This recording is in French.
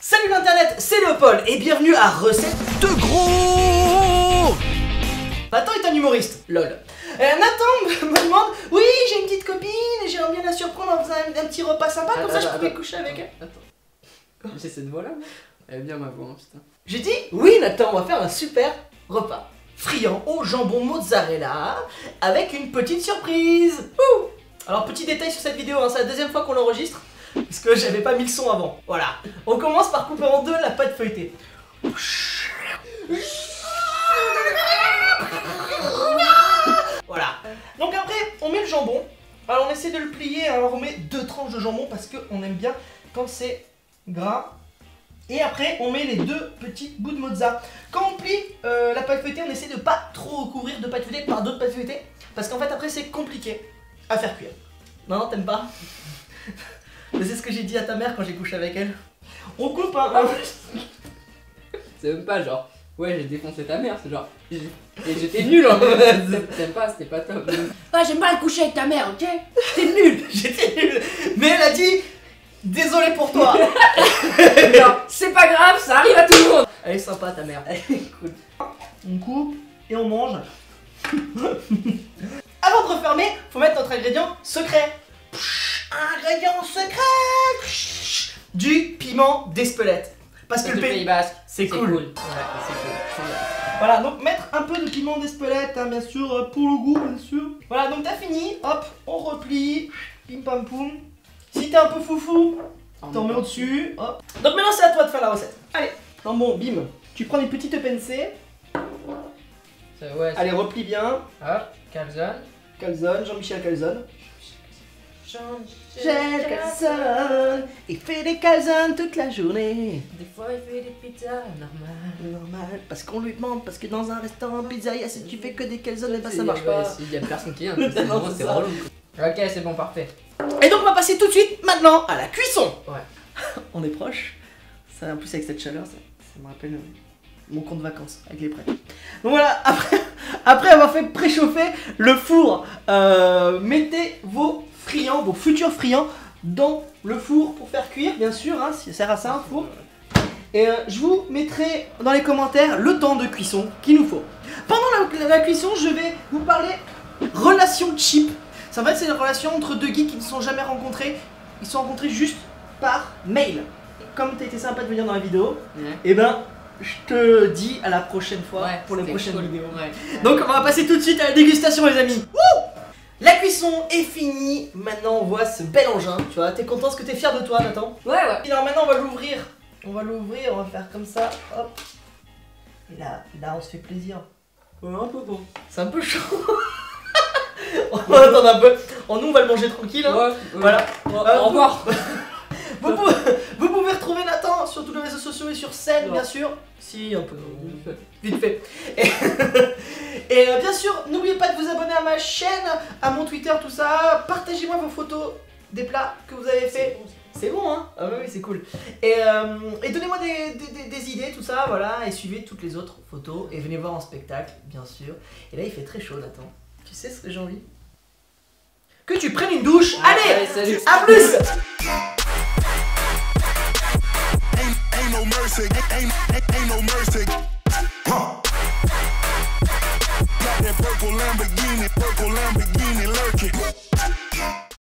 Salut l'internet, c'est Léopold et bienvenue à Recette de gros Nathan est un humoriste, lol. Euh, Nathan me demande, oui j'ai une petite copine et j'aimerais bien la surprendre en faisant un, un petit repas sympa, comme ça je pouvais coucher avec elle. Attends. J'ai cette voix là Elle est bien ma voix, hein, putain. J'ai dit, oui Nathan, on va faire un super repas. Friand au jambon mozzarella avec une petite surprise. Ouh Alors petit détail sur cette vidéo, hein, c'est la deuxième fois qu'on l'enregistre parce que j'avais pas mis le son avant. Voilà. On commence par couper en deux la pâte feuilletée. Voilà. Donc après, on met le jambon. Alors on essaie de le plier, alors on met deux tranches de jambon parce qu'on aime bien quand c'est gras. Et après, on met les deux petits bouts de mozza. Quand on plie euh, la pâte feuilletée, on essaie de pas trop recouvrir de pâte feuilletée par d'autres pâtes feuilletées. Parce qu'en fait, après, c'est compliqué à faire cuire. Non, non, t'aimes pas? Mais c'est ce que j'ai dit à ta mère quand j'ai couché avec elle. On coupe un... un- C'est même pas genre, ouais, j'ai défoncé ta mère, c'est genre, j'ai- et j'étais nul en fait. T'aimes pas, c'était pas top. Ouais, j'aime pas le coucher avec ta mère, ok? T'es nul J'étais nul. Mais elle a dit... Désolé pour toi. C'est pas grave, ça arrive à tout le monde Elle est sympa ta mère. cool. On coupe et on mange. Avant de refermer, faut mettre notre ingrédient secret. Psh, ingrédient secret Du piment d'Espelette. Parce que le pays. Basque. C'est cool. Ouais, c'est cool. Voilà, donc mettre un peu de piment d'Espelette, hein, bien sûr, euh, pour le goût, bien sûr. Voilà, donc t'as fini, hop, on replie, pim pam poum. Si t'es un peu foufou, T'en mets au-dessus, hop. Donc maintenant c'est à toi de faire la recette. Allez, bon, bim. Tu prends une petite. C'est- Ouais, Allez, replie bien. Hop, calzone. Calzone, Jean-Michel Calzone. Jean-Michel Calzone. Il fait des calzones toute la journée. Des fois, il fait des pizzas normales. Normal, parce qu'on lui demande, parce que dans un restaurant pizzeria, si tu fais que des calzones, eh ben ça marche pas. Il y a personne qui vient, Non, c'est relou. Ok, c'est bon, parfait. Et donc on va passer tout de suite maintenant à la cuisson. Ouais. on est proche. Ça, en plus avec cette chaleur, ça, ça me rappelle euh, mon compte vacances avec les prêts. Donc voilà, après, après avoir fait préchauffer le four, euh, mettez vos friands, vos futurs friands dans le four pour faire cuire, bien sûr, hein, ça sert à ça un four. Et euh, je vous mettrai dans les commentaires le temps de cuisson qu'il nous faut. Pendant la, la cuisson, je vais vous parler relation cheap. Ça, En fait, c'est une relation entre deux geeks qui ne se sont jamais rencontrés. Ils se sont rencontrés juste par mail. Comme t'as été sympa de venir dans la vidéo, Ouais. et ben, je te dis à la prochaine fois Ouais, pour les prochaines cool. vidéos. Ouais. Donc on va passer tout de suite à la dégustation les amis Wouh La cuisson est finie, maintenant on voit ce bel engin, tu vois, t'es content, est-ce que t'es fier de toi Nathan? Ouais, ouais. Et alors maintenant on va l'ouvrir, on va l'ouvrir, on va faire comme ça, hop. Et là, là on se fait plaisir. Ouais, un peu bon, c'est un peu chaud. On va attendre un peu, oh, nous on va le manger tranquille hein. Ouais, ouais. Voilà, Au Euh, au revoir. vous pouvez, vous pouvez retrouver Nathan sur tous les réseaux sociaux et sur scène bien sûr. Si, un peu, vite fait. Et, et, euh, bien sûr, n'oubliez pas de vous abonner à ma chaîne, à mon Twitter, tout ça. Partagez-moi vos photos des plats que vous avez fait. C'est bon, hein? Ah oui, oui, c'est cool. Et, euh, et donnez-moi des, des- des- des idées, tout ça, voilà. Et suivez toutes les autres photos. Et venez voir en spectacle, bien sûr. Et là, il fait très chaud, Nathan. Tu sais ce que j'ai envie? Que tu prennes une douche. Allez, Allez, salut. à plus ain't no mercy, ain't, ain't, ain't no mercy.